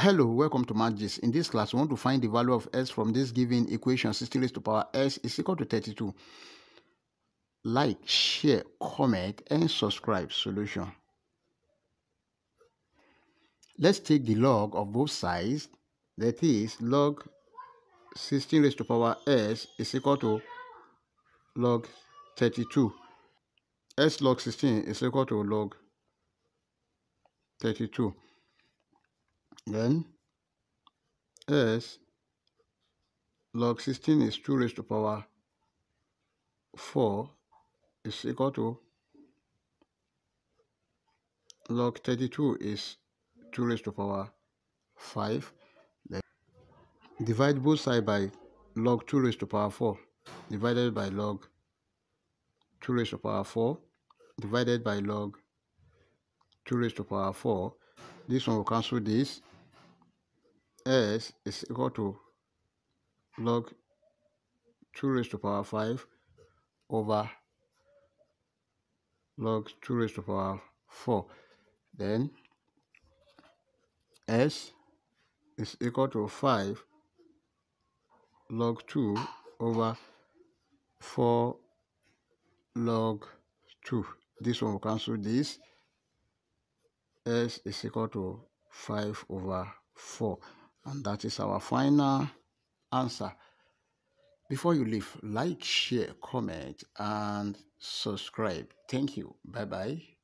Hello, welcome to MathGist. In this class, we want to find the value of s from this given equation 60 raised to power s is equal to 32. Like, share, comment, and subscribe. Solution. Let's take the log of both sides. That is, log 16 raised to power s is equal to log 32. s log 16 is equal to log 32. Then s log 16 is 2 raised to power 4 is equal to log 32 is 2 raised to power 5. Then divide both sides by log 2 raised to power 4 divided by log 2 raised to power 4 divided by log 2 raised to power 4. This one will cancel this s is equal to log 2 raised to power 5 over log 2 raised to power 4. Then s is equal to 5 log 2 over 4 log 2. This one will cancel this. s is equal to 5 over 4. And that is our final answer. Before you leave, like, share, comment, and subscribe. Thank you. Bye bye.